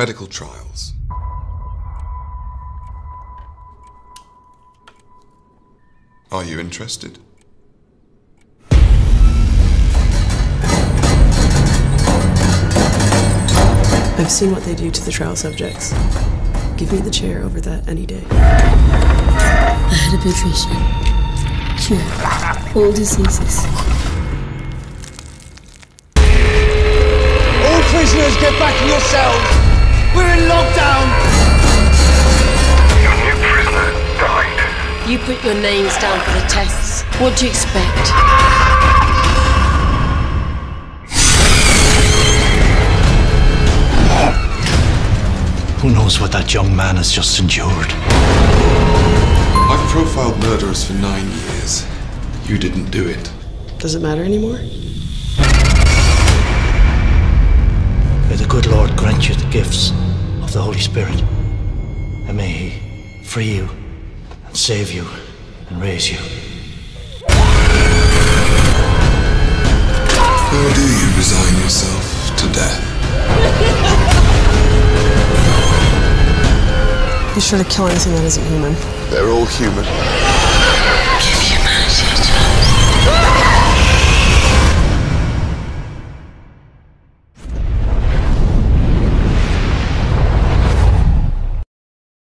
Medical trials. Are you interested? I've seen what they do to the trial subjects. Give me the chair over that any day. I had a big vision. Cure all diseases. All prisoners get back in your cells. We're in lockdown. Your new prisoner died. You put your names down for the tests. What do you expect? Who knows what that young man has just endured? I've profiled murderers for nine years. You didn't do it. Does it matter anymore? Good Lord grant you the gifts of the Holy Spirit. And may He free you and save you and raise you. How do you resign yourself to death? Be sure to kill anything that isn't human. They're all human.